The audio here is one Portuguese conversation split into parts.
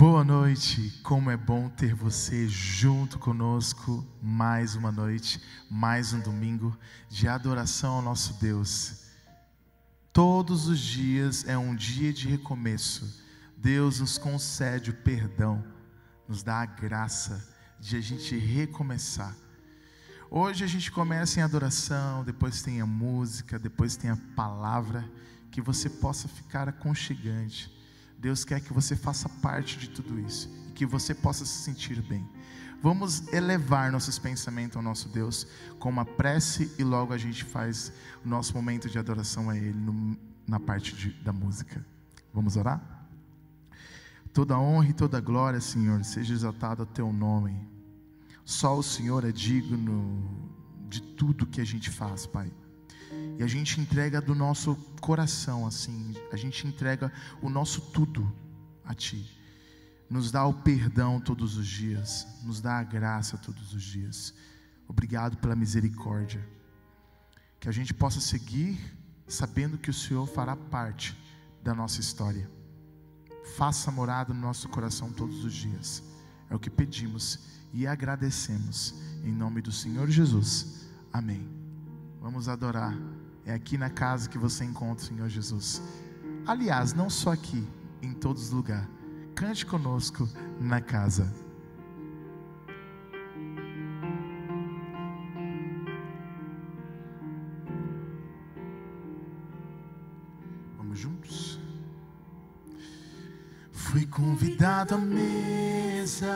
Boa noite, como é bom ter você junto conosco mais uma noite, mais um domingo de adoração ao nosso Deus. Todos os dias é um dia de recomeço. Deus nos concede o perdão, nos dá a graça de a gente recomeçar. Hoje a gente começa em adoração, depois tem a música, depois tem a palavra, que você possa ficar aconchegante Deus quer que você faça parte de tudo isso e que você possa se sentir bem. Vamos elevar nossos pensamentos ao nosso Deus com uma prece e logo a gente faz o nosso momento de adoração a Ele no, na parte de, da música. Vamos orar? Toda honra e toda glória, Senhor, seja exaltado o Teu nome. Só o Senhor é digno de tudo que a gente faz, Pai. E a gente entrega do nosso coração, assim, a gente entrega o nosso tudo a Ti. Nos dá o perdão todos os dias, nos dá a graça todos os dias. Obrigado pela misericórdia. Que a gente possa seguir sabendo que o Senhor fará parte da nossa história. Faça morada no nosso coração todos os dias. É o que pedimos e agradecemos. Em nome do Senhor Jesus. Amém. Vamos adorar. É aqui na casa que você encontra o Senhor Jesus. Aliás, não só aqui, em todos os lugares. Cante conosco na casa. Vamos juntos? Fui convidado à mesa,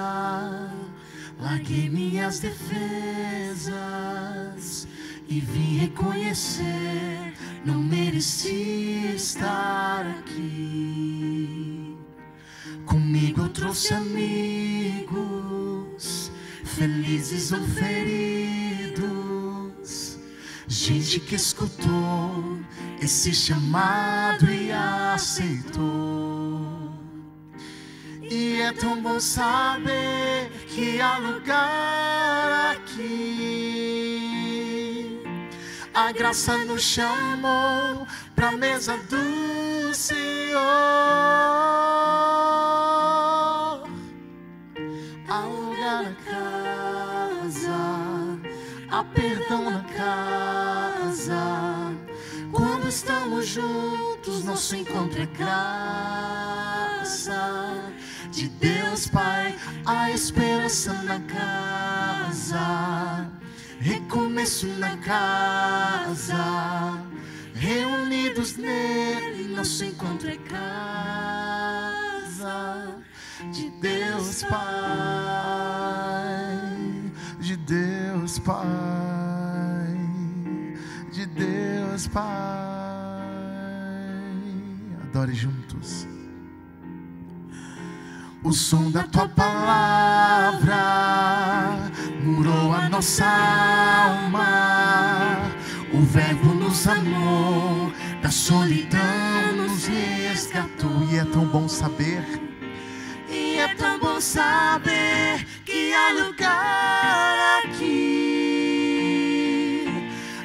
larguei minhas defesas e vim reconhecer, não mereci estar aqui. Comigo eu trouxe amigos, felizes ou feridos, gente que escutou esse chamado e aceitou. E é tão bom saber que há lugar aqui. A graça nos chamou para a mesa do Senhor. Há lugar na casa, há perdão na casa. Quando estamos juntos, nosso encontro é graça de Deus Pai, a esperança na casa, recomeço na casa, reunidos nele, nosso encontro é casa de Deus Pai, de Deus Pai, de Deus Pai. Adore juntos o som da tua palavra murou a nossa alma. O Verbo nos amou, da solidão nos resgatou. E é tão bom saber, e é tão bom saber que há lugar aqui.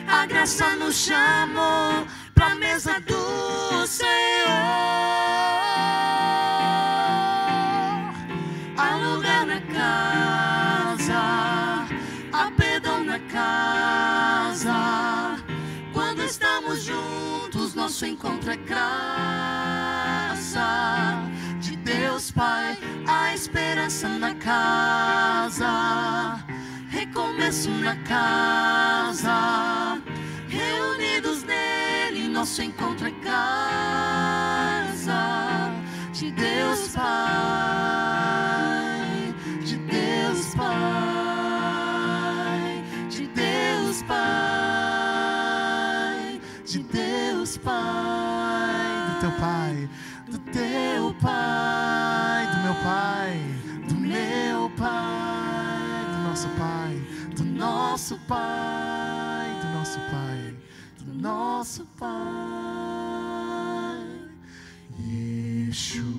A graça nos chamou pra mesa do Senhor. Estamos juntos, nosso encontro é graça. De Deus Pai, a esperança na casa, recomeço na casa, reunidos nele, nosso encontro é casa de Deus Pai, de Deus Pai, de Deus Pai, Pai, do teu Pai, do teu Pai, do meu Pai, do meu Pai, do nosso Pai, do nosso Pai, do nosso Pai, do nosso Pai. Yeshua.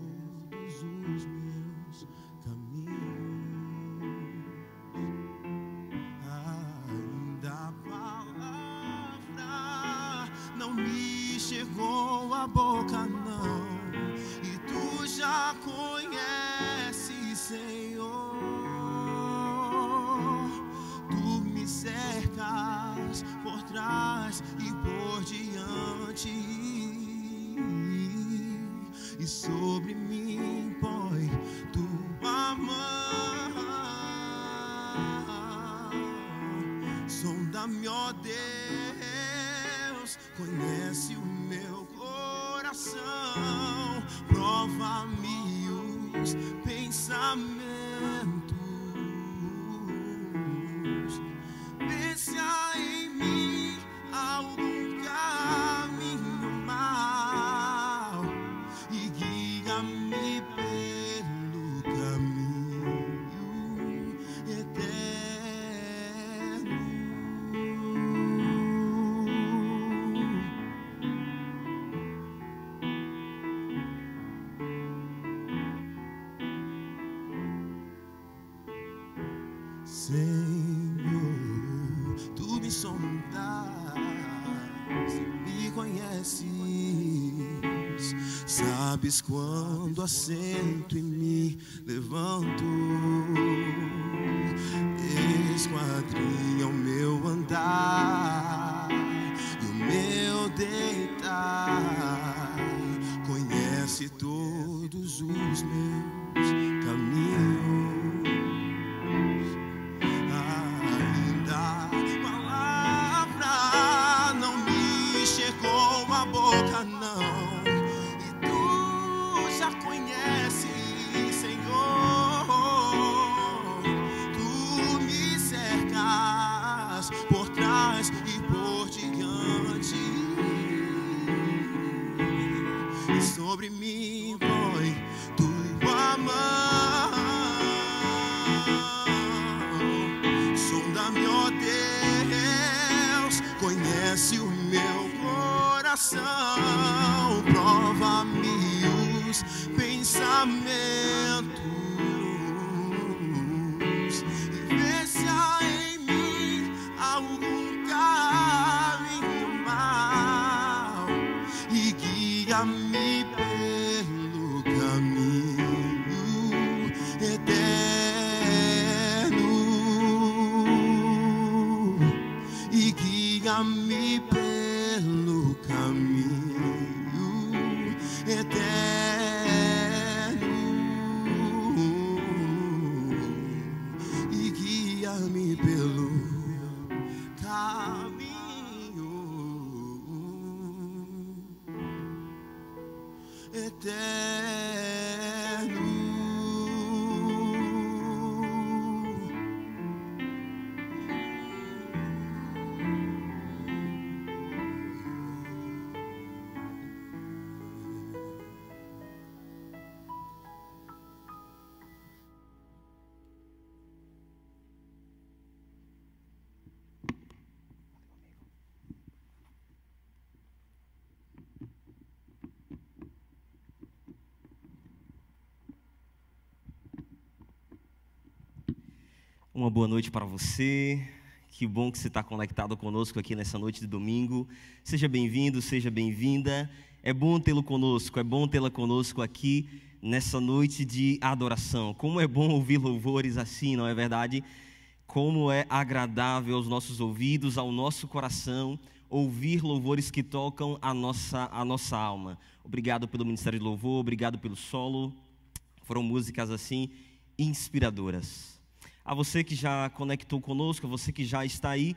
à boca, não. E tu já conheces, Senhor. Tu me cercas por trás e por diante e sobre mim põe tua mão. Sonda-me, ó Deus, conhece o quando assento e me levanto. I'm boa noite para você. Que bom que você está conectado conosco aqui nessa noite de domingo. Seja bem-vindo, seja bem-vinda. É bom tê-lo conosco, é bom tê-la conosco aqui nessa noite de adoração. Como é bom ouvir louvores assim, não é verdade? Como é agradável aos nossos ouvidos, ao nosso coração, ouvir louvores que tocam a nossa, a nossa alma. Obrigado pelo Ministério de Louvor, obrigado pelo solo. Foram músicas assim inspiradoras a você que já conectou conosco, a você que já está aí.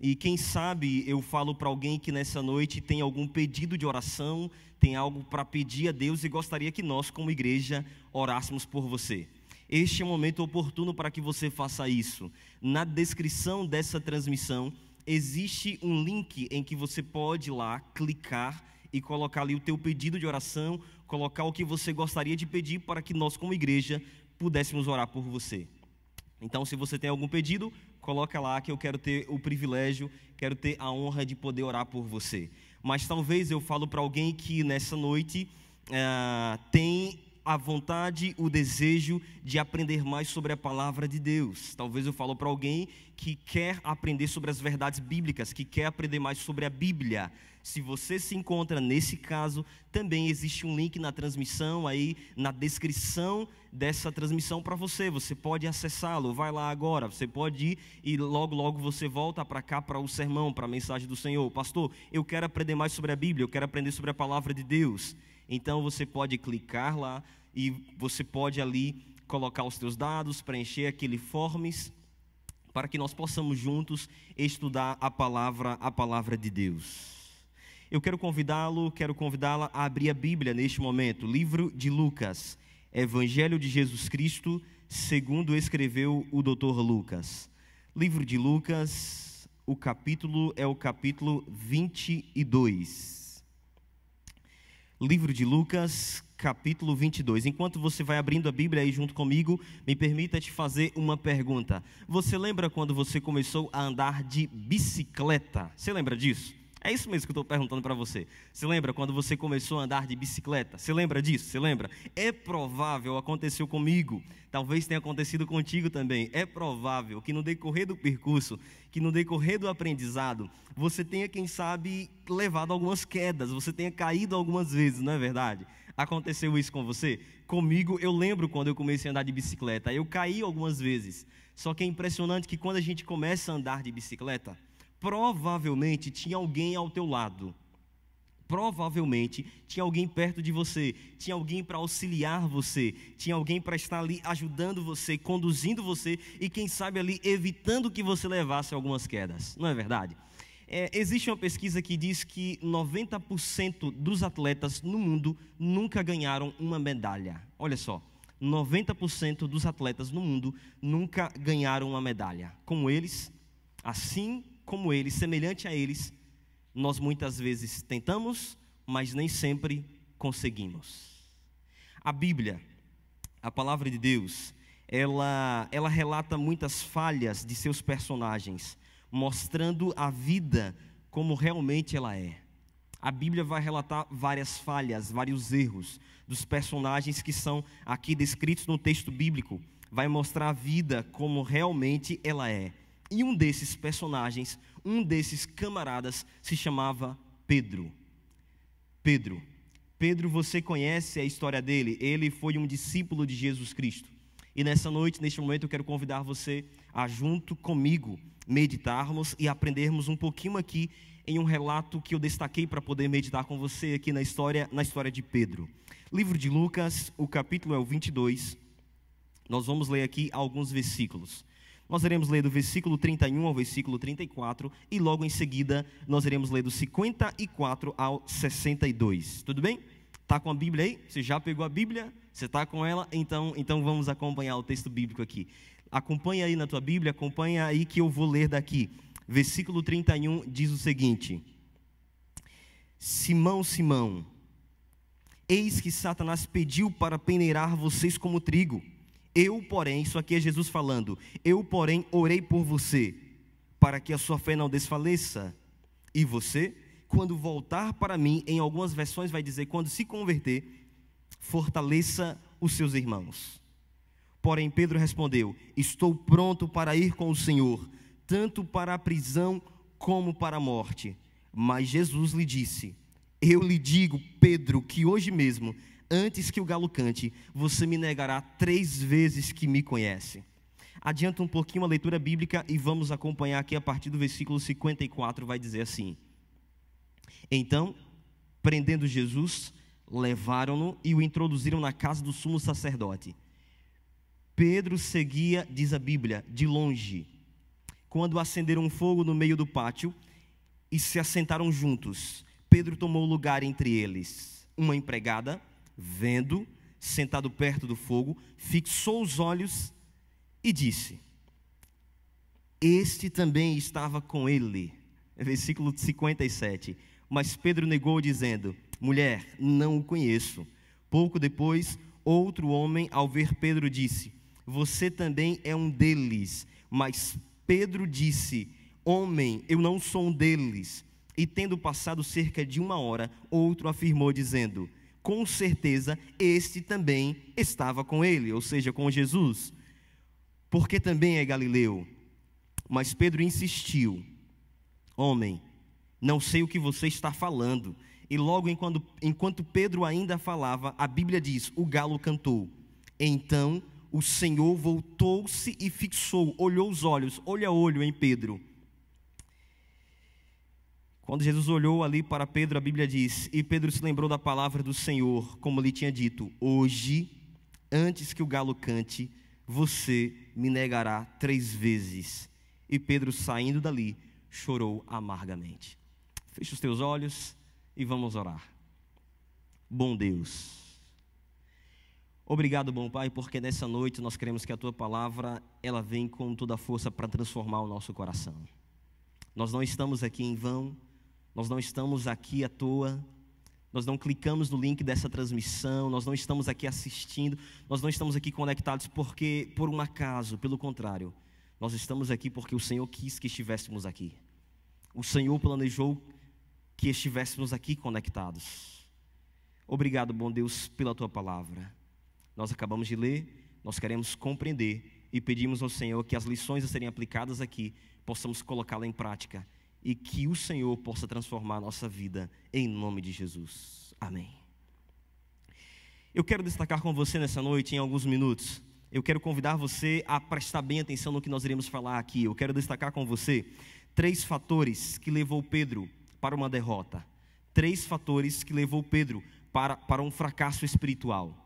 E quem sabe eu falo para alguém que nessa noite tem algum pedido de oração, tem algo para pedir a Deus e gostaria que nós, como igreja, orássemos por você. este é o momento oportuno para que você faça isso. Na descrição dessa transmissão existe um link em que você pode ir lá clicar e colocar ali o teu pedido de oração, colocar o que você gostaria de pedir para que nós como igreja pudéssemos orar por você. Então, se você tem algum pedido, coloca lá que eu quero ter o privilégio, quero ter a honra de poder orar por você. Mas talvez eu falo para alguém que nessa noite uh, tem a vontade, o desejo de aprender mais sobre a palavra de Deus. Talvez eu falo para alguém que quer aprender sobre as verdades bíblicas, que quer aprender mais sobre a Bíblia. Se você se encontra nesse caso, também existe um link na transmissão aí, na descrição dessa transmissão para você. Você pode acessá-lo, vai lá agora. Você pode ir e logo, logo você volta para cá para o sermão, para a mensagem do Senhor. Pastor, eu quero aprender mais sobre a Bíblia, eu quero aprender sobre a palavra de Deus. Então você pode clicar lá e você pode ali colocar os seus dados, preencher aquele forms para que nós possamos juntos estudar a palavra, a palavra de Deus. Eu quero convidá-lo, quero convidá-la a abrir a Bíblia neste momento, livro de Lucas, Evangelho de Jesus Cristo, segundo escreveu o doutor Lucas. Livro de Lucas, o capítulo é o capítulo 22. Livro de Lucas, capítulo 22. Enquanto você vai abrindo a Bíblia aí junto comigo, me permita te fazer uma pergunta. Você lembra quando você começou a andar de bicicleta? Você lembra disso? É isso mesmo que eu estou perguntando para você. Você lembra quando você começou a andar de bicicleta? Você lembra disso? Você lembra? É provável, aconteceu comigo, talvez tenha acontecido contigo também. É provável que no decorrer do percurso, que no decorrer do aprendizado, você tenha, quem sabe, levado algumas quedas, você tenha caído algumas vezes, não é verdade? Aconteceu isso com você? Comigo, eu lembro quando eu comecei a andar de bicicleta, eu caí algumas vezes. Só que é impressionante que quando a gente começa a andar de bicicleta, provavelmente tinha alguém ao teu lado. Provavelmente tinha alguém perto de você, tinha alguém para auxiliar você, tinha alguém para estar ali ajudando você, conduzindo você e, quem sabe, ali evitando que você levasse algumas quedas. Não é verdade? É, existe uma pesquisa que diz que 90% dos atletas no mundo nunca ganharam uma medalha. Olha só, 90% dos atletas no mundo nunca ganharam uma medalha. Como eles, assim como eles, semelhante a eles, nós muitas vezes tentamos, mas nem sempre conseguimos. A Bíblia, a palavra de Deus, ela, ela relata muitas falhas de seus personagens, mostrando a vida como realmente ela é. A Bíblia vai relatar várias falhas, vários erros dos personagens que são aqui descritos no texto bíblico. Vai mostrar a vida como realmente ela é. E um desses personagens, um desses camaradas, se chamava Pedro. Pedro. Pedro, você conhece a história dele? Ele foi um discípulo de Jesus Cristo. E nessa noite, neste momento, eu quero convidar você a, junto comigo, meditarmos e aprendermos um pouquinho aqui em um relato que eu destaquei para poder meditar com você aqui na história, na história de Pedro. Livro de Lucas, o capítulo é o 22. Nós vamos ler aqui alguns versículos. Nós iremos ler do versículo 31 ao versículo 34 e logo em seguida nós iremos ler do 54 ao 62. Tudo bem? Tá com a Bíblia aí? Você já pegou a Bíblia? Você está com ela? Então, então vamos acompanhar o texto bíblico aqui. Acompanha aí na tua Bíblia, acompanha aí que eu vou ler daqui. Versículo 31 diz o seguinte: Simão, Simão, eis que Satanás pediu para peneirar vocês como trigo. Eu, porém, isso aqui é Jesus falando, eu, porém, orei por você, para que a sua fé não desfaleça. E você, quando voltar para mim, em algumas versões vai dizer, quando se converter, fortaleça os seus irmãos. Porém, Pedro respondeu: Estou pronto para ir com o Senhor, tanto para a prisão como para a morte. Mas Jesus lhe disse: Eu lhe digo, Pedro, que hoje mesmo antes que o galo cante, você me negará três vezes que me conhece. Adianta um pouquinho a leitura bíblica e vamos acompanhar aqui a partir do versículo 54, vai dizer assim: Então, prendendo Jesus, levaram-no e o introduziram na casa do sumo sacerdote. Pedro seguia, diz a Bíblia, de longe. Quando acenderam um fogo no meio do pátio e se assentaram juntos, Pedro tomou lugar entre eles. Uma empregada, vendo, sentado perto do fogo, fixou os olhos e disse: Este também estava com ele. Versículo 57. Mas Pedro negou, dizendo: Mulher, não o conheço. Pouco depois, outro homem, ao ver Pedro, disse: Você também é um deles. Mas Pedro disse: Homem, eu não sou um deles. E tendo passado cerca de uma hora, outro afirmou, dizendo: Com certeza este também estava com ele, ou seja, com Jesus, porque também é galileu. Mas Pedro insistiu: Homem, não sei o que você está falando. E logo enquanto, enquanto Pedro ainda falava, a Bíblia diz: o galo cantou. Então o Senhor voltou-se e fixou, olhou os olhos, olho a olho em Pedro. Quando Jesus olhou ali para Pedro, a Bíblia diz: E Pedro se lembrou da palavra do Senhor, como lhe tinha dito: Hoje, antes que o galo cante, você me negará três vezes. E Pedro, saindo dali, chorou amargamente. Feche os teus olhos e vamos orar. Bom Deus, obrigado, bom Pai, porque nessa noite nós queremos que a tua palavra ela vem com toda a força para transformar o nosso coração. Nós não estamos aqui em vão, nós não estamos aqui à toa, nós não clicamos no link dessa transmissão, nós não estamos aqui assistindo, nós não estamos aqui conectados porque por um acaso, pelo contrário, nós estamos aqui porque o Senhor quis que estivéssemos aqui. O Senhor planejou que estivéssemos aqui conectados. Obrigado, bom Deus, pela tua palavra. Nós acabamos de ler, nós queremos compreender e pedimos ao Senhor que as lições a serem aplicadas aqui possamos colocá-la em prática e que o Senhor possa transformar a nossa vida em nome de Jesus. Amém. Eu quero destacar com você nessa noite, em alguns minutos, eu quero convidar você a prestar bem atenção no que nós iremos falar aqui. Eu quero destacar com você três fatores que levou Pedro para uma derrota, três fatores que levou Pedro para, para um fracasso espiritual.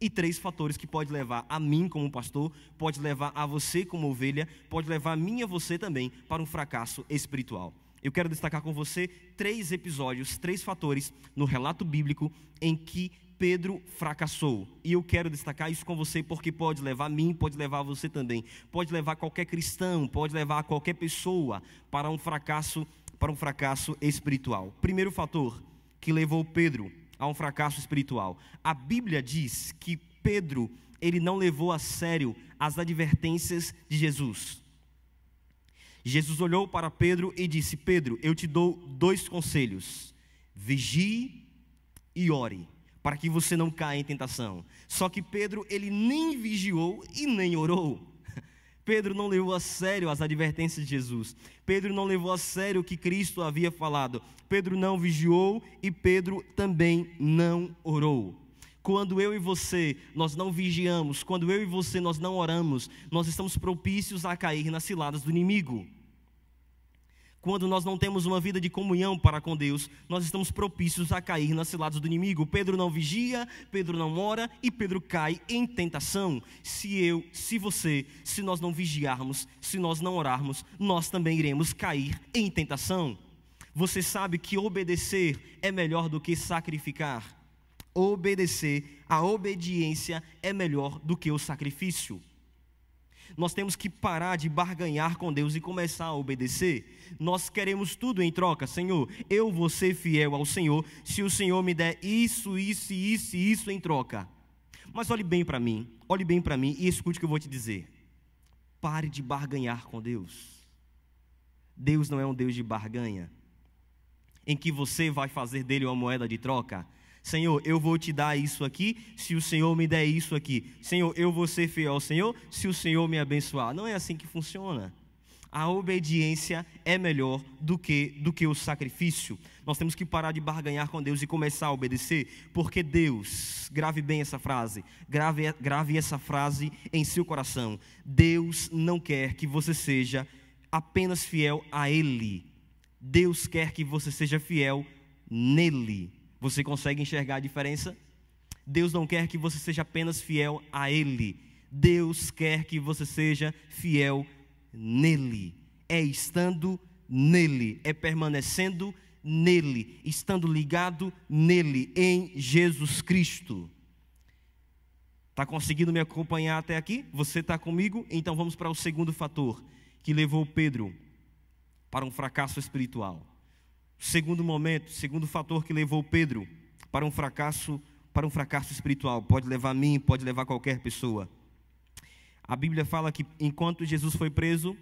E três fatores que pode levar a mim como pastor, pode levar a você como ovelha, pode levar a mim e a você também para um fracasso espiritual. Eu quero destacar com você três episódios, três fatores no relato bíblico em que Pedro fracassou. E eu quero destacar isso com você porque pode levar a mim, pode levar a você também. Pode levar qualquer cristão, pode levar qualquer pessoa para um fracasso, para um fracasso espiritual. Primeiro fator que levou Pedro a um fracasso espiritual. A Bíblia diz que Pedro, ele não levou a sério as advertências de Jesus. Jesus olhou para Pedro e disse: Pedro, eu te dou dois conselhos: vigie e ore, para que você não caia em tentação. Só que Pedro, ele nem vigiou e nem orou. Pedro não levou a sério as advertências de Jesus. Pedro não levou a sério o que Cristo havia falado. Pedro não vigiou e Pedro também não orou. Quando eu e você nós não vigiamos, quando eu e você nós não oramos, nós estamos propícios a cair nas ciladas do inimigo quando nós não temos uma vida de comunhão para com Deus, nós estamos propícios a cair nas ciladas do inimigo. Pedro não vigia, Pedro não ora e Pedro cai em tentação. Se eu, se você, se nós não vigiarmos, se nós não orarmos, nós também iremos cair em tentação. Você sabe que obedecer é melhor do que sacrificar. Obedecer, a obediência é melhor do que o sacrifício. Nós temos que parar de barganhar com Deus e começar a obedecer. Nós queremos tudo em troca, Senhor. Eu vou ser fiel ao Senhor se o Senhor me der isso, isso, isso e isso em troca. Mas olhe bem para mim, olhe bem para mim e escute o que eu vou te dizer. Pare de barganhar com Deus. Deus não é um Deus de barganha, em que você vai fazer dele uma moeda de troca. Senhor, eu vou te dar isso aqui, se o Senhor me der isso aqui. Senhor, eu vou ser fiel ao Senhor, se o Senhor me abençoar. Não é assim que funciona. A obediência é melhor do que, do que o sacrifício. Nós temos que parar de barganhar com Deus e começar a obedecer, porque Deus, grave bem essa frase, grave, grave essa frase em seu coração. Deus não quer que você seja apenas fiel a Ele. Deus quer que você seja fiel nele. Você consegue enxergar a diferença? Deus não quer que você seja apenas fiel a Ele. Deus quer que você seja fiel nele. É estando nele, é permanecendo nele, estando ligado nele, em Jesus Cristo. Está conseguindo me acompanhar até aqui? Você está comigo? Então vamos para o segundo fator que levou Pedro para um fracasso espiritual. Segundo momento, segundo fator que levou Pedro para um fracasso, para um fracasso espiritual. Pode levar a mim, pode levar qualquer pessoa. A Bíblia fala que enquanto Jesus foi preso,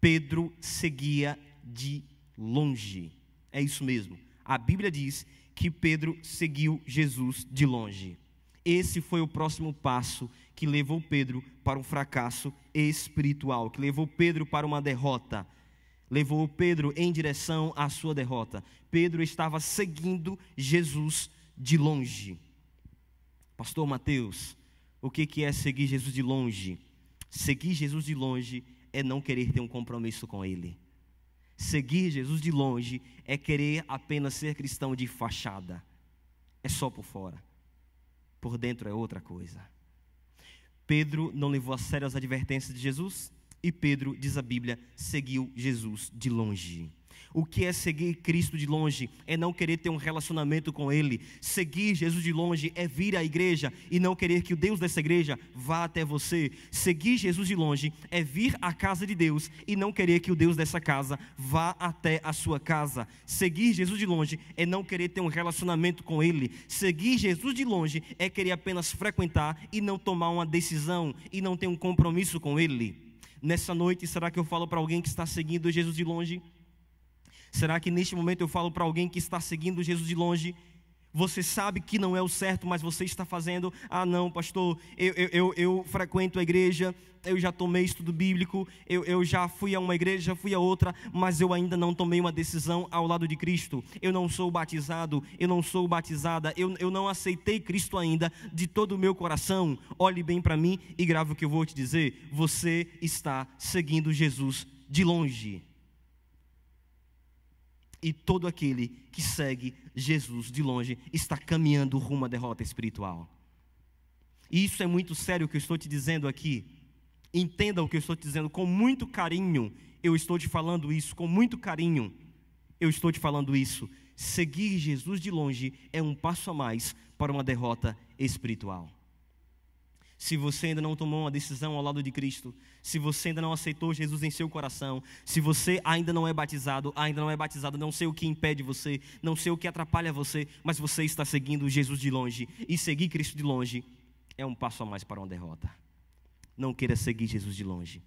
Pedro seguia de longe. É isso mesmo. A Bíblia diz que Pedro seguiu Jesus de longe. Esse foi o próximo passo que levou Pedro para um fracasso espiritual, que levou Pedro para uma derrota. Levou Pedro em direção à sua derrota. Pedro estava seguindo Jesus de longe. Pastor Mateus, o que é seguir Jesus de longe? Seguir Jesus de longe é não querer ter um compromisso com Ele. Seguir Jesus de longe é querer apenas ser cristão de fachada. É só por fora por dentro é outra coisa. Pedro não levou a sério as advertências de Jesus e Pedro, diz a Bíblia, seguiu Jesus de longe. O que é seguir Cristo de longe? É não querer ter um relacionamento com Ele. Seguir Jesus de longe é vir à igreja e não querer que o Deus dessa igreja vá até você. Seguir Jesus de longe é vir à casa de Deus e não querer que o Deus dessa casa vá até a sua casa. Seguir Jesus de longe é não querer ter um relacionamento com Ele. Seguir Jesus de longe é querer apenas frequentar e não tomar uma decisão e não ter um compromisso com Ele. Nessa noite, será que eu falo para alguém que está seguindo Jesus de longe? Será que neste momento eu falo para alguém que está seguindo Jesus de longe? Você sabe que não é o certo, mas você está fazendo. Ah, não, pastor, eu, eu, eu, eu frequento a igreja, eu já tomei estudo bíblico, eu, eu já fui a uma igreja, já fui a outra, mas eu ainda não tomei uma decisão ao lado de Cristo. Eu não sou batizado, eu não sou batizada, eu, eu não aceitei Cristo ainda de todo o meu coração. Olhe bem para mim e grave o que eu vou te dizer. Você está seguindo Jesus de longe e todo aquele que segue Jesus de longe está caminhando rumo à derrota espiritual. E isso é muito sério o que eu estou te dizendo aqui. Entenda o que eu estou te dizendo com muito carinho. Eu estou te falando isso com muito carinho. Eu estou te falando isso. Seguir Jesus de longe é um passo a mais para uma derrota espiritual. Se você ainda não tomou uma decisão ao lado de Cristo, se você ainda não aceitou Jesus em seu coração, se você ainda não é batizado, ainda não é batizado, não sei o que impede você, não sei o que atrapalha você, mas você está seguindo Jesus de longe e seguir Cristo de longe é um passo a mais para uma derrota. Não queira seguir Jesus de longe.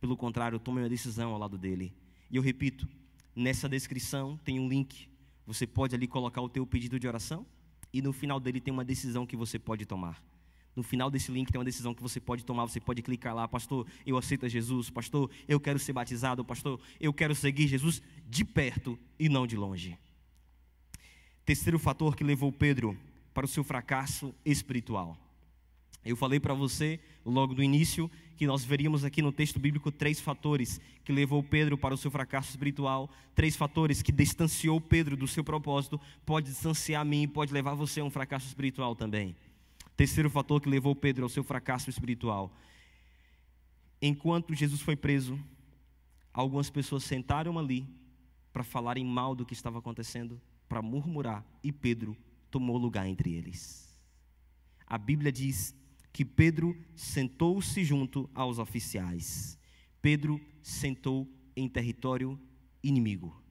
Pelo contrário, tome uma decisão ao lado dele. E eu repito, nessa descrição tem um link. Você pode ali colocar o teu pedido de oração e no final dele tem uma decisão que você pode tomar. No final desse link tem uma decisão que você pode tomar, você pode clicar lá, pastor, eu aceito Jesus, pastor, eu quero ser batizado, pastor, eu quero seguir Jesus de perto e não de longe. Terceiro fator que levou Pedro para o seu fracasso espiritual. Eu falei para você logo no início que nós veríamos aqui no texto bíblico três fatores que levou Pedro para o seu fracasso espiritual, três fatores que distanciou Pedro do seu propósito, pode distanciar a mim pode levar você a um fracasso espiritual também. Terceiro fator que levou Pedro ao seu fracasso espiritual. Enquanto Jesus foi preso, algumas pessoas sentaram ali para falarem mal do que estava acontecendo, para murmurar, e Pedro tomou lugar entre eles. A Bíblia diz que Pedro sentou-se junto aos oficiais. Pedro sentou em território inimigo.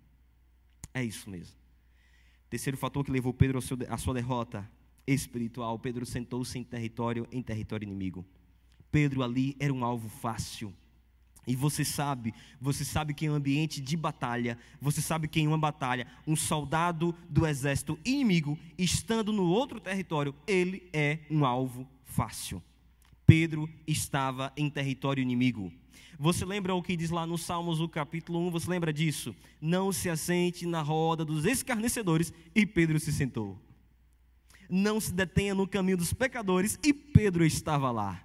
É isso mesmo. Terceiro fator que levou Pedro à sua derrota espiritual, Pedro sentou-se em território, em território inimigo. Pedro ali era um alvo fácil. E você sabe, você sabe que em um ambiente de batalha, você sabe que em uma batalha, um soldado do exército inimigo, estando no outro território, ele é um alvo fácil. Pedro estava em território inimigo. Você lembra o que diz lá no Salmos, o capítulo 1? Você lembra disso? Não se assente na roda dos escarnecedores, e Pedro se sentou não se detenha no caminho dos pecadores, e Pedro estava lá.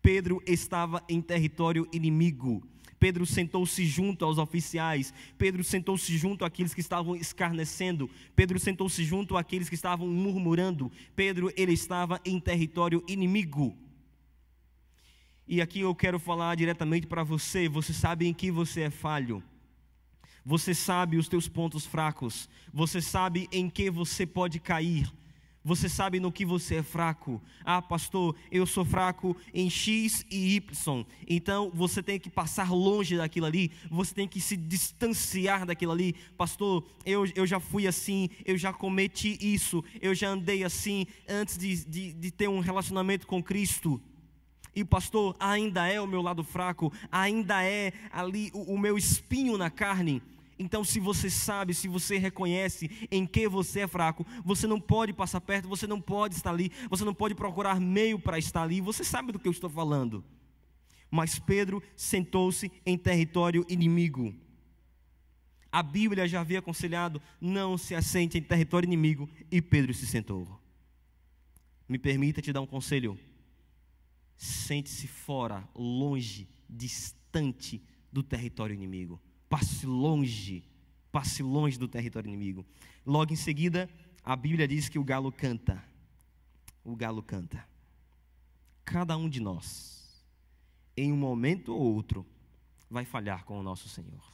Pedro estava em território inimigo. Pedro sentou-se junto aos oficiais, Pedro sentou-se junto àqueles que estavam escarnecendo, Pedro sentou-se junto àqueles que estavam murmurando. Pedro, ele estava em território inimigo. E aqui eu quero falar diretamente para você, você sabe em que você é falho. Você sabe os teus pontos fracos, você sabe em que você pode cair. Você sabe no que você é fraco. Ah, pastor, eu sou fraco em X e Y. Então você tem que passar longe daquilo ali. Você tem que se distanciar daquilo ali. Pastor, eu, eu já fui assim. Eu já cometi isso. Eu já andei assim antes de, de, de ter um relacionamento com Cristo. E pastor, ainda é o meu lado fraco. Ainda é ali o, o meu espinho na carne. Então, se você sabe, se você reconhece em que você é fraco, você não pode passar perto, você não pode estar ali, você não pode procurar meio para estar ali. Você sabe do que eu estou falando. Mas Pedro sentou-se em território inimigo. A Bíblia já havia aconselhado: não se assente em território inimigo, e Pedro se sentou. Me permita te dar um conselho. Sente-se fora, longe, distante do território inimigo passe longe, passe longe do território inimigo. Logo em seguida, a Bíblia diz que o galo canta. O galo canta. Cada um de nós, em um momento ou outro, vai falhar com o nosso Senhor.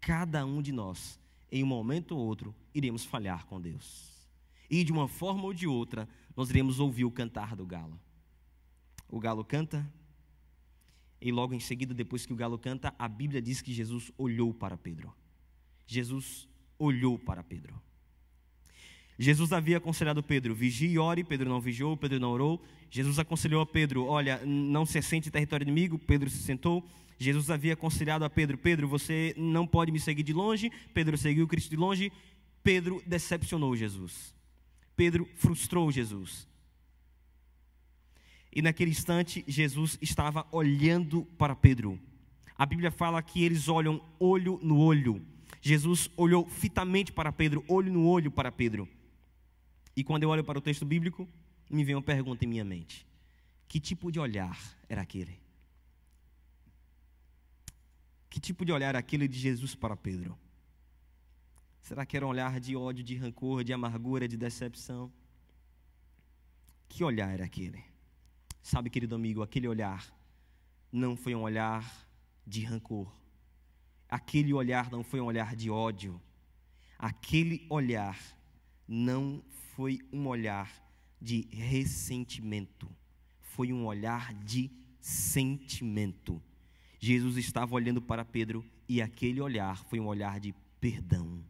Cada um de nós, em um momento ou outro, iremos falhar com Deus. E de uma forma ou de outra, nós iremos ouvir o cantar do galo. O galo canta, e logo em seguida, depois que o galo canta, a Bíblia diz que Jesus olhou para Pedro. Jesus olhou para Pedro. Jesus havia aconselhado Pedro, vigie e ore, Pedro não vigiou, Pedro não orou. Jesus aconselhou a Pedro, olha, não se assente território inimigo, Pedro se sentou. Jesus havia aconselhado a Pedro, Pedro, você não pode me seguir de longe. Pedro seguiu Cristo de longe. Pedro decepcionou Jesus. Pedro frustrou Jesus. E naquele instante, Jesus estava olhando para Pedro. A Bíblia fala que eles olham olho no olho. Jesus olhou fitamente para Pedro, olho no olho para Pedro. E quando eu olho para o texto bíblico, me vem uma pergunta em minha mente: que tipo de olhar era aquele? Que tipo de olhar era aquele de Jesus para Pedro? Será que era um olhar de ódio, de rancor, de amargura, de decepção? Que olhar era aquele? Sabe, querido amigo, aquele olhar não foi um olhar de rancor. Aquele olhar não foi um olhar de ódio. Aquele olhar não foi um olhar de ressentimento. Foi um olhar de sentimento. Jesus estava olhando para Pedro e aquele olhar foi um olhar de perdão.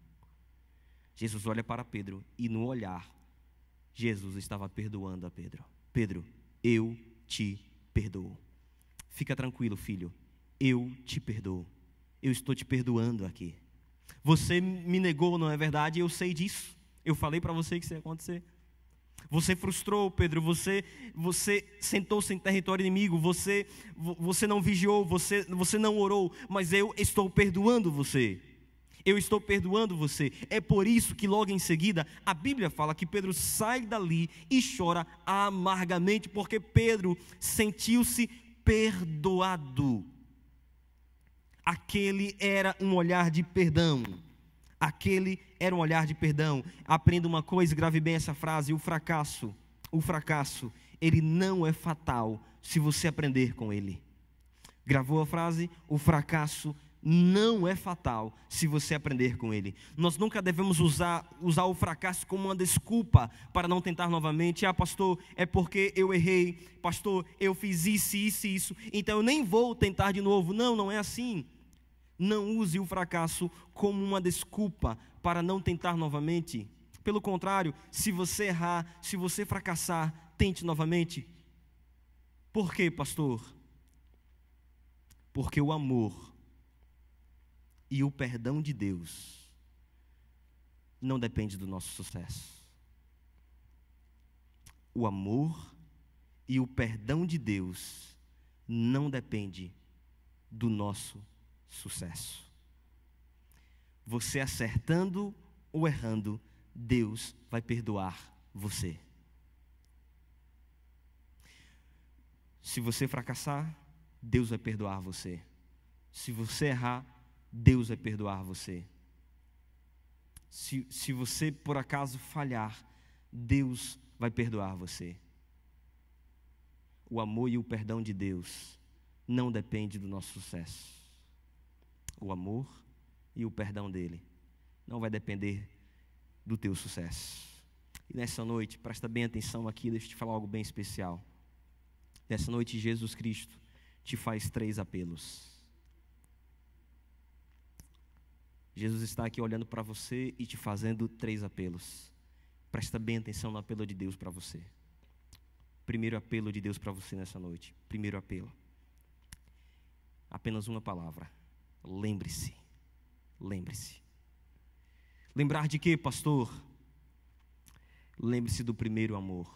Jesus olha para Pedro e no olhar, Jesus estava perdoando a Pedro. Pedro, eu te perdoo. Fica tranquilo, filho, eu te perdoo. Eu estou te perdoando aqui. Você me negou, não é verdade? Eu sei disso. Eu falei para você que isso ia acontecer. Você frustrou, Pedro. Você, você sentou-se em território inimigo. Você, você não vigiou. Você, você não orou. Mas eu estou perdoando você eu estou perdoando você. É por isso que logo em seguida a Bíblia fala que Pedro sai dali e chora amargamente, porque Pedro sentiu-se perdoado. Aquele era um olhar de perdão. Aquele era um olhar de perdão. Aprenda uma coisa, grave bem essa frase: o fracasso, o fracasso, ele não é fatal se você aprender com ele. Gravou a frase? O fracasso não é fatal se você aprender com ele. Nós nunca devemos usar, usar o fracasso como uma desculpa para não tentar novamente. Ah, pastor, é porque eu errei. Pastor, eu fiz isso, isso isso. Então eu nem vou tentar de novo. Não, não é assim. Não use o fracasso como uma desculpa para não tentar novamente. Pelo contrário, se você errar, se você fracassar, tente novamente. Por quê, pastor? Porque o amor e o perdão de Deus não depende do nosso sucesso. O amor e o perdão de Deus não depende do nosso sucesso. Você acertando ou errando, Deus vai perdoar você. Se você fracassar, Deus vai perdoar você. Se você errar, Deus vai perdoar você. Se, se você por acaso falhar, Deus vai perdoar você. O amor e o perdão de Deus não depende do nosso sucesso. O amor e o perdão dele não vai depender do teu sucesso. E nessa noite, presta bem atenção aqui, deixa eu te falar algo bem especial. Nessa noite, Jesus Cristo te faz três apelos. Jesus está aqui olhando para você e te fazendo três apelos. Presta bem atenção no apelo de Deus para você. Primeiro apelo de Deus para você nessa noite. Primeiro apelo. Apenas uma palavra. Lembre-se. Lembre-se. Lembrar de quê, pastor? Lembre-se do primeiro amor.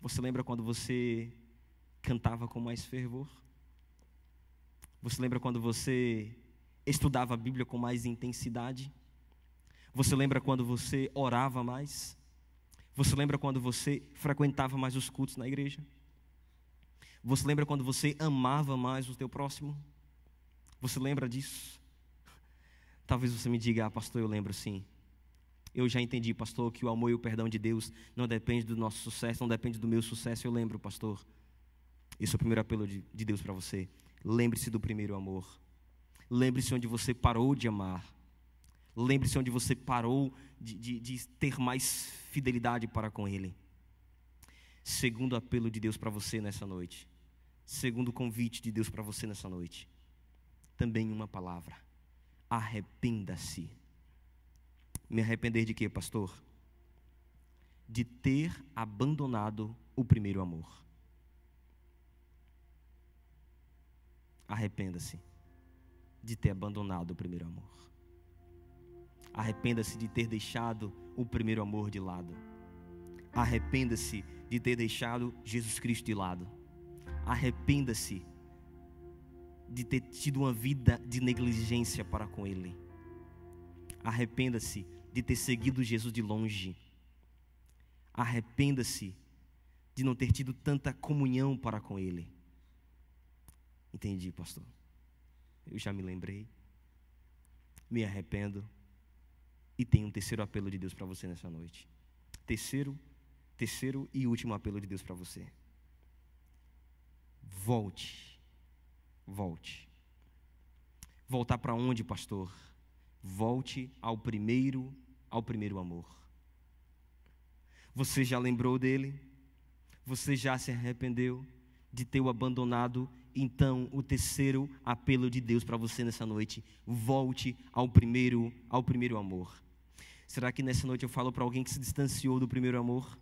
Você lembra quando você cantava com mais fervor? Você lembra quando você estudava a Bíblia com mais intensidade? Você lembra quando você orava mais? Você lembra quando você frequentava mais os cultos na igreja? Você lembra quando você amava mais o teu próximo? Você lembra disso? Talvez você me diga, ah, pastor, eu lembro sim. Eu já entendi, pastor, que o amor e o perdão de Deus não depende do nosso sucesso, não depende do meu sucesso. Eu lembro, pastor. Esse é o primeiro apelo de, de Deus para você. Lembre-se do primeiro amor. Lembre-se onde você parou de amar. Lembre-se onde você parou de, de, de, ter mais fidelidade para com Ele. Segundo apelo de Deus para você nessa noite. Segundo convite de Deus para você nessa noite. Também uma palavra. Arrependa-se. Me arrepender de quê, pastor? De ter abandonado o primeiro amor. Arrependa-se de ter abandonado o primeiro amor. Arrependa-se de ter deixado o primeiro amor de lado. Arrependa-se de ter deixado Jesus Cristo de lado. Arrependa-se de ter tido uma vida de negligência para com Ele. Arrependa-se de ter seguido Jesus de longe. Arrependa-se de não ter tido tanta comunhão para com Ele. Entendi, pastor eu já me lembrei, me arrependo e tenho um terceiro apelo de Deus para você nessa noite. Terceiro, terceiro e último apelo de Deus para você. Volte. Volte. Voltar para onde, pastor? Volte ao primeiro, ao primeiro amor. Você já lembrou dele? Você já se arrependeu de ter o abandonado então o terceiro apelo de Deus para você nessa noite, volte ao primeiro, ao primeiro amor. Será que nessa noite eu falo para alguém que se distanciou do primeiro amor?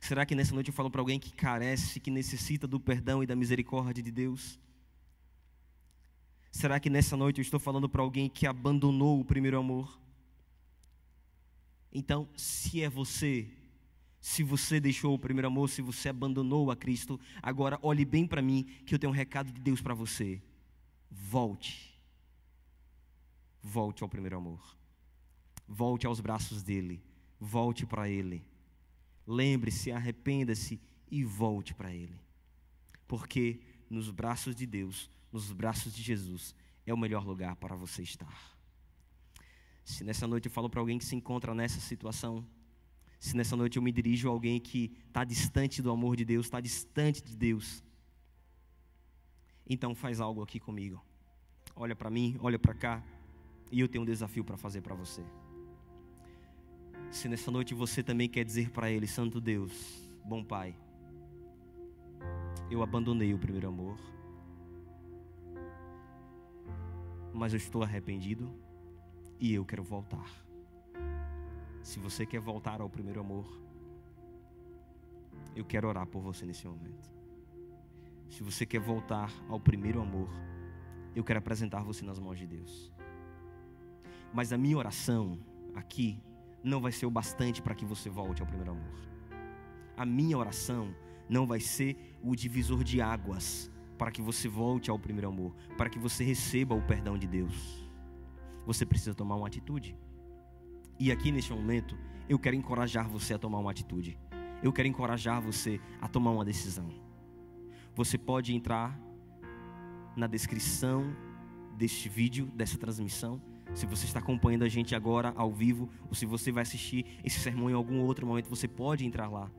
Será que nessa noite eu falo para alguém que carece, que necessita do perdão e da misericórdia de Deus? Será que nessa noite eu estou falando para alguém que abandonou o primeiro amor? Então, se é você, se você deixou o primeiro amor, se você abandonou a Cristo, agora olhe bem para mim, que eu tenho um recado de Deus para você. Volte. Volte ao primeiro amor. Volte aos braços dele. Volte para ele. Lembre-se, arrependa-se e volte para ele. Porque nos braços de Deus, nos braços de Jesus, é o melhor lugar para você estar. Se nessa noite eu falo para alguém que se encontra nessa situação, se nessa noite eu me dirijo a alguém que está distante do amor de Deus, está distante de Deus, então faz algo aqui comigo. Olha para mim, olha para cá, e eu tenho um desafio para fazer para você. Se nessa noite você também quer dizer para Ele, Santo Deus, bom Pai, eu abandonei o primeiro amor, mas eu estou arrependido e eu quero voltar. Se você quer voltar ao primeiro amor, eu quero orar por você nesse momento. Se você quer voltar ao primeiro amor, eu quero apresentar você nas mãos de Deus. Mas a minha oração aqui não vai ser o bastante para que você volte ao primeiro amor. A minha oração não vai ser o divisor de águas para que você volte ao primeiro amor, para que você receba o perdão de Deus. Você precisa tomar uma atitude. E aqui neste momento, eu quero encorajar você a tomar uma atitude. Eu quero encorajar você a tomar uma decisão. Você pode entrar na descrição deste vídeo, dessa transmissão. Se você está acompanhando a gente agora ao vivo, ou se você vai assistir esse sermão em algum outro momento, você pode entrar lá.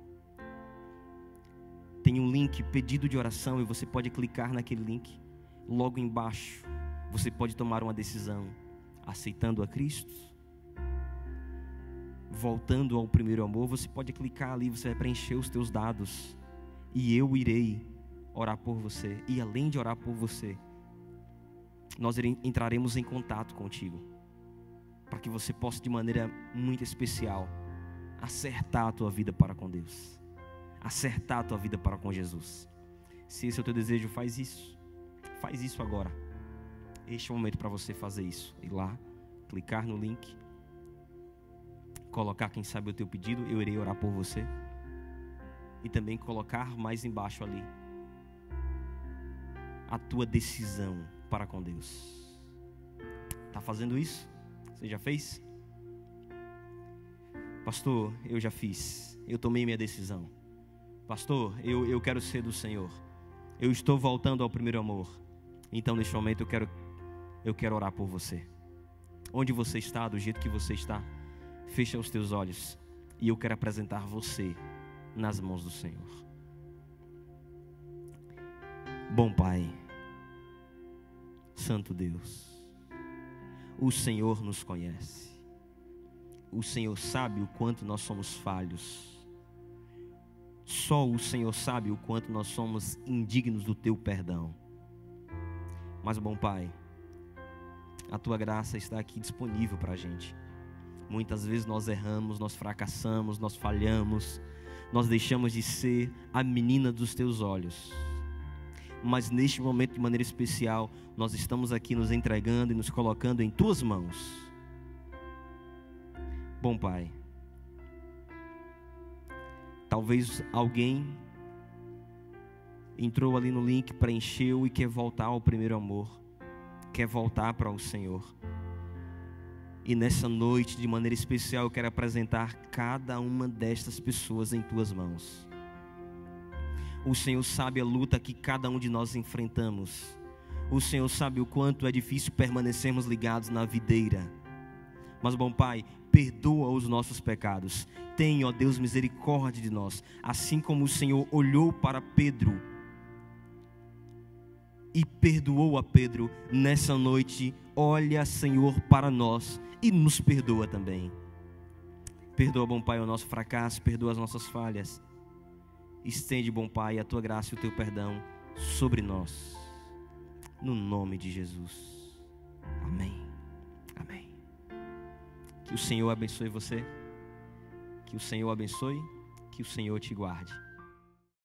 Tem um link pedido de oração e você pode clicar naquele link. Logo embaixo, você pode tomar uma decisão aceitando a Cristo voltando ao primeiro amor, você pode clicar ali, você vai preencher os teus dados e eu irei orar por você. E além de orar por você, nós entraremos em contato contigo, para que você possa de maneira muito especial acertar a tua vida para com Deus, acertar a tua vida para com Jesus. Se esse é o teu desejo, faz isso. Faz isso agora. Este é o momento para você fazer isso. Ir lá, clicar no link, colocar quem sabe o teu pedido, eu irei orar por você. E também colocar mais embaixo ali a tua decisão para com Deus. Está fazendo isso? Você já fez? Pastor, eu já fiz. Eu tomei minha decisão. Pastor, eu, eu quero ser do Senhor. Eu estou voltando ao primeiro amor. Então, neste momento, eu quero, eu quero orar por você. Onde você está, do jeito que você está, fecha os teus olhos. E eu quero apresentar você nas mãos do Senhor. Bom Pai, Santo Deus, o Senhor nos conhece, o Senhor sabe o quanto nós somos falhos, só o Senhor sabe o quanto nós somos indignos do Teu perdão. Mas, bom Pai, a Tua graça está aqui disponível para a gente. Muitas vezes nós erramos, nós fracassamos, nós falhamos, nós deixamos de ser a menina dos Teus olhos mas neste momento, de maneira especial, nós estamos aqui nos entregando e nos colocando em tuas mãos. Bom Pai, talvez alguém entrou ali no link, preencheu e quer voltar ao primeiro amor, quer voltar para o Senhor. E nessa noite, de maneira especial, eu quero apresentar cada uma destas pessoas em tuas mãos. O Senhor sabe a luta que cada um de nós enfrentamos. O Senhor sabe o quanto é difícil permanecermos ligados na videira. Mas, bom Pai, perdoa os nossos pecados. Tenha, ó Deus, misericórdia de nós. Assim como o Senhor olhou para Pedro e perdoou a Pedro nessa noite, olha, Senhor, para nós e nos perdoa também. Perdoa, bom Pai, o nosso fracasso, perdoa as nossas falhas. Estende, bom Pai, a tua graça e o teu perdão sobre nós. No nome de Jesus. Amém. Amém. Que o Senhor abençoe você. Que o Senhor abençoe. Que o Senhor te guarde.